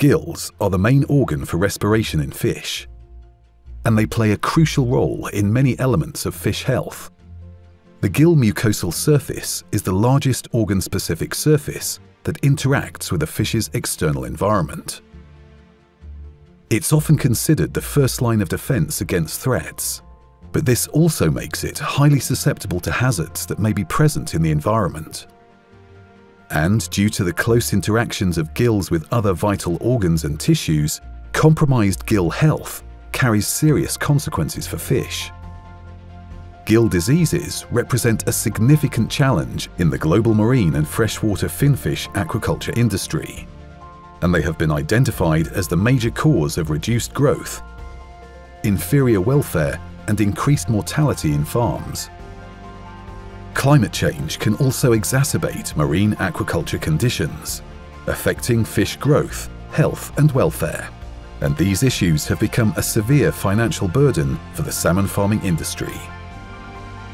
Gills are the main organ for respiration in fish, and they play a crucial role in many elements of fish health. The gill mucosal surface is the largest organ-specific surface that interacts with a fish's external environment. It's often considered the first line of defense against threats, but this also makes it highly susceptible to hazards that may be present in the environment. And due to the close interactions of gills with other vital organs and tissues, compromised gill health carries serious consequences for fish. Gill diseases represent a significant challenge in the global marine and freshwater finfish aquaculture industry, and they have been identified as the major cause of reduced growth, inferior welfare and increased mortality in farms. Climate change can also exacerbate marine aquaculture conditions, affecting fish growth, health and welfare. And these issues have become a severe financial burden for the salmon farming industry.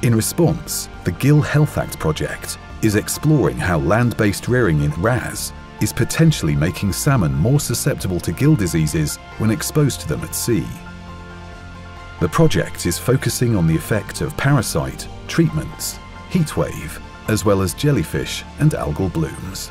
In response, the Gill Health Act project is exploring how land-based rearing in RAS is potentially making salmon more susceptible to gill diseases when exposed to them at sea. The project is focusing on the effect of parasite, treatments, heatwave, as well as jellyfish and algal blooms.